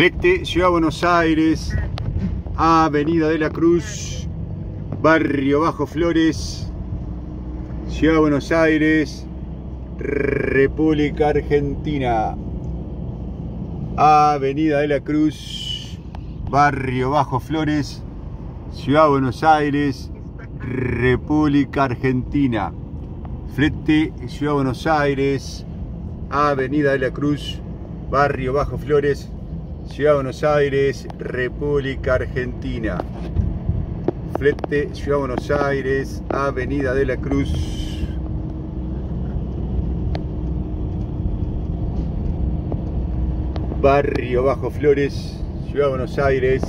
Flete, Ciudad Buenos Aires, Avenida de la Cruz, Barrio Bajo Flores, Ciudad Buenos Aires, República Argentina. Avenida de la Cruz, Barrio Bajo Flores, Ciudad Buenos Aires, República Argentina. Flete, Ciudad Buenos Aires, Avenida de la Cruz, Barrio Bajo Flores, Ciudad Buenos Aires, República Argentina. Flete, Ciudad Buenos Aires, Avenida de la Cruz. Barrio Bajo Flores, Ciudad Buenos Aires,